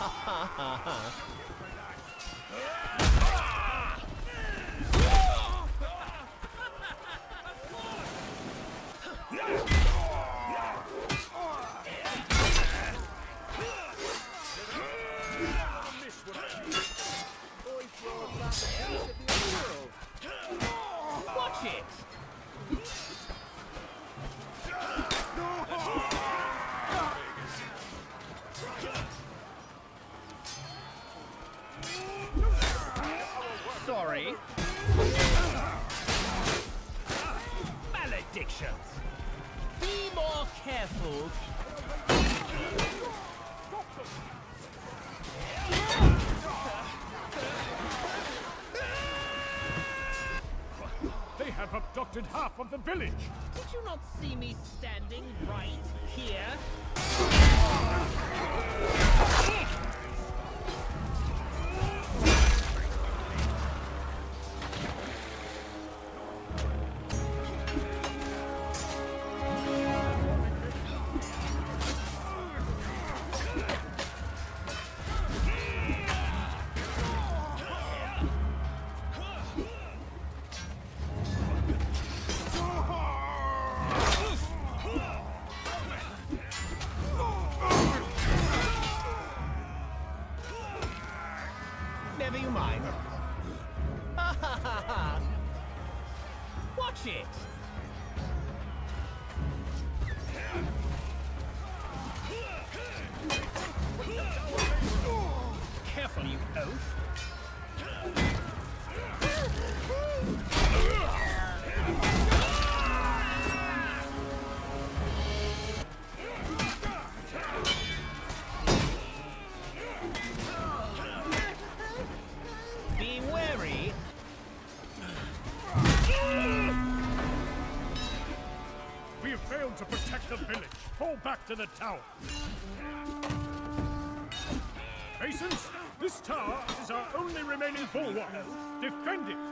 Yeah! Sorry. Maledictions! Be more careful. They have abducted half of the village. Did you not see me standing right here? Watch to protect the village. Fall back to the tower. Masons, this tower is our only remaining bulwark. Defend it.